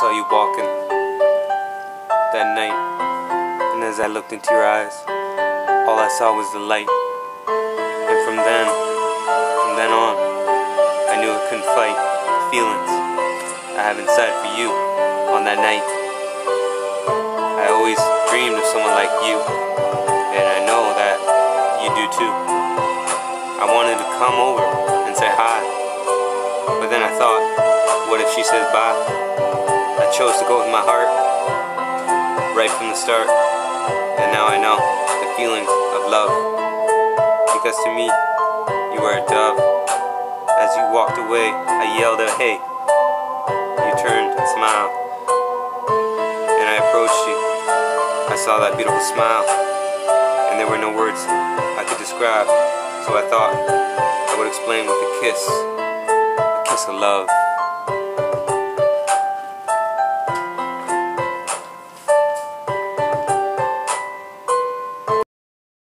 saw you walking that night, and as I looked into your eyes, all I saw was the light. And from then, from then on, I knew I couldn't fight the feelings I have inside for you on that night. I always dreamed of someone like you, and I know that you do too. I wanted to come over and say hi, but then I thought, what if she says bye? I chose to go with my heart right from the start, and now I know the feeling of love. Because to me, you were a dove. As you walked away, I yelled out, hey. You turned and smiled, and I approached you. I saw that beautiful smile, and there were no words I could describe, so I thought I would explain with a kiss, a kiss of love.